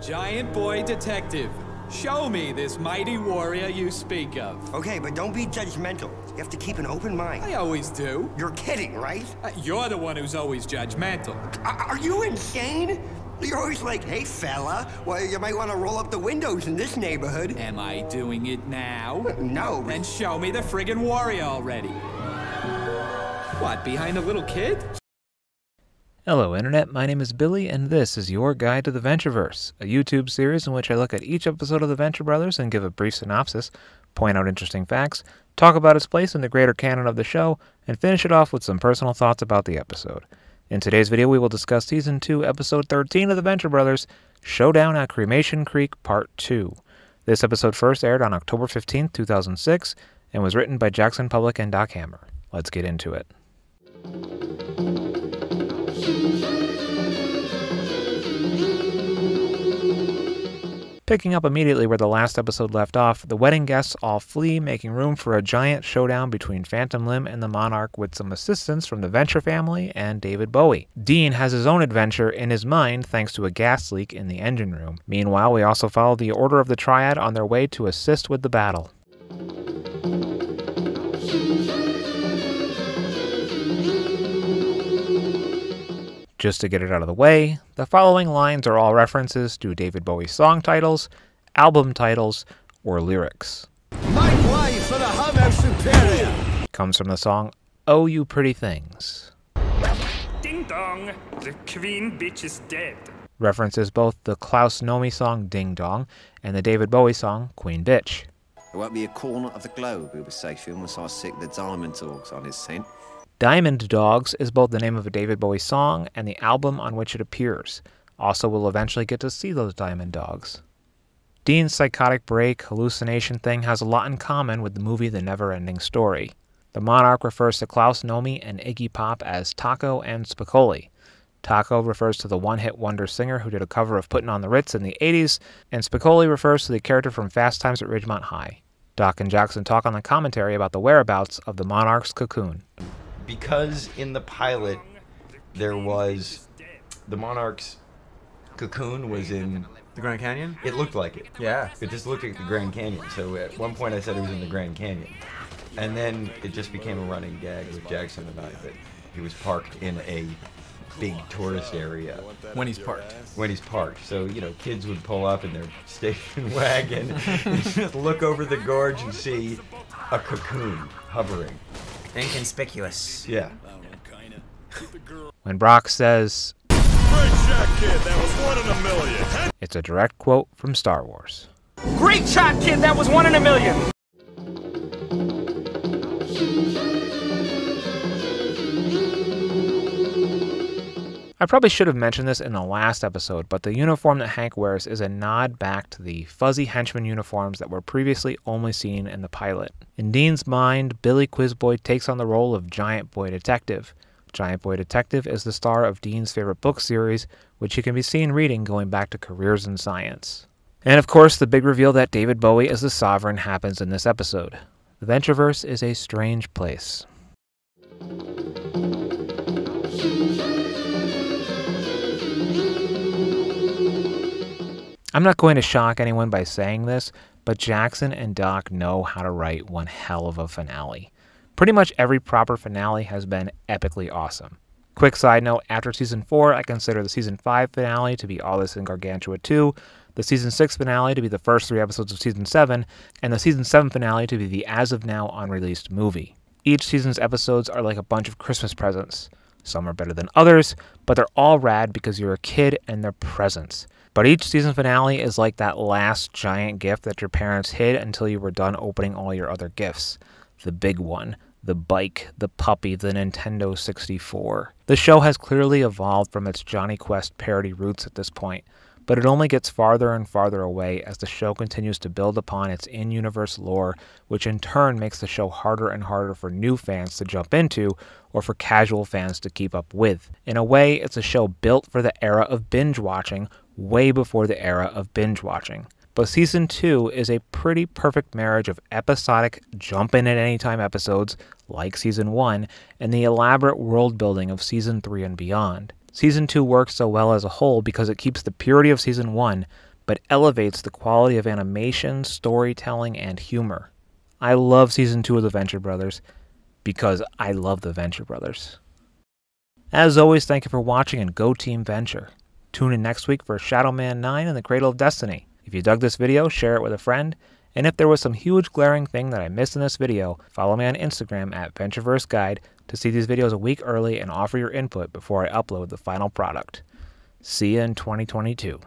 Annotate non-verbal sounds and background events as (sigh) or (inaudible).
Giant boy detective, show me this mighty warrior you speak of. Okay, but don't be judgmental. You have to keep an open mind. I always do. You're kidding, right? Uh, You're the one who's always judgmental. Are, you insane? You're always like, hey, fella, well, you might want to roll up the windows in this neighborhood. Am I doing it now? No. Then show me the friggin' warrior already. What, behind a little kid? Hello, Internet. My name is Billy, and this is your Guide to the Ventureverse, a YouTube series in which I look at each episode of the Venture Brothers and give a brief synopsis, point out interesting facts, talk about its place in the greater canon of the show, and finish it off with some personal thoughts about the episode. In today's video, we will discuss Season 2, Episode 13 of the Venture Brothers Showdown at Cremation Creek, Part 2. This episode first aired on October 15, 2006, and was written by Jackson Publick and Doc Hammer. Let's get into it. Picking up immediately where the last episode left off, the wedding guests all flee, making room for a giant showdown between Phantom Limb and the Monarch with some assistance from the Venture family and David Bowie. Dean has his own adventure in his mind thanks to a gas leak in the engine room. Meanwhile, we also follow the Order of the Triad on their way to assist with the battle. Just to get it out of the way, the following lines are all references to David Bowie's song titles, album titles, or lyrics. Make way for the Homo Superior! Comes from the song Oh You Pretty Things. Ding dong, the queen bitch is dead. References both the Klaus Nomi song Ding Dong and the David Bowie song Queen Bitch. There won't be a corner of the globe he'll be safe in once I stick the diamond dogs on his scent. Diamond Dogs is both the name of a David Bowie song and the album on which it appears. Also, we'll eventually get to see those Diamond Dogs. Dean's psychotic break hallucination thing has a lot in common with the movie The Never Ending Story. The Monarch refers to Klaus Nomi and Iggy Pop as Taco and Spicoli. Taco refers to the one hit wonder singer who did a cover of Puttin' on the Ritz in the 80s, and Spicoli refers to the character from Fast Times at Ridgemont High. Doc and Jackson talk on the commentary about the whereabouts of the Monarch's cocoon. Because in the pilot there was the monarch's cocoon was in The Grand Canyon? it looked like it Yeah. it just looked like the grand canyon so at one point i said it was in the grand canyon and then it just became a running gag with jackson and i that he was parked in a big tourist area When he's parked. when he's parked so you know kids would pull up in their station (laughs) wagon and just look over the gorge and see a cocoon hovering Inconspicuous. yeah When Brock says, Great shot, kid. That was one in a million. it's a direct quote from Star Wars. Great shot, kid. That was one in a million. I probably should have mentioned this in the last episode, but the uniform that Hank wears is a nod back to the fuzzy henchman uniforms that were previously only seen in the pilot. In Dean's mind, Billy Quizboy takes on the role of Giant Boy Detective. Giant Boy Detective is the star of Dean's favorite book series, which he can be seen reading going back to Careers in Science. And of course, the big reveal that David Bowie is the Sovereign happens in this episode. The Ventureverse is a strange place. I'm not going to shock anyone by saying this, but Jackson and Doc know how to write one hell of a finale. Pretty much every proper finale has been epically awesome. Quick side note after season 4, I consider the season 5 finale to be All This in Gargantua 2, the season 6 finale to be the first three episodes of season 7, and the season 7 finale to be the as of now unreleased movie. Each season's episodes are like a bunch of Christmas presents. Some are better than others, but they're all rad because you're a kid and they're presents. But each season finale is like that last giant gift that your parents hid until you were done opening all your other gifts. The big one, the bike, the puppy, the Nintendo 64. The show has clearly evolved from its Jonny Quest parody roots at this point, but it only gets farther and farther away as the show continues to build upon its in universe lore, which in turn makes the show harder and harder for new fans to jump into or for casual fans to keep up with. In a way, it's a show built for the era of binge watching, way before the era of binge watching. But season 2 is a pretty perfect marriage of episodic jump in at any time episodes, like season 1, and the elaborate world building of season 3 and beyond. Season 2 works so well as a whole because it keeps the purity of season 1, but elevates the quality of animation, storytelling, and humor. I love season 2 of The Venture Brothers because I love the Venture Brothers. As always, thank you for watching and go Team Venture. Tune in next week for Shadow Man 9 and the Cradle of Destiny. If you dug this video, share it with a friend. And if there was some huge glaring thing that I missed in this video, follow me on Instagram at Ventureverse Guide to see these videos a week early and offer your input before I upload the final product. See you in 2022.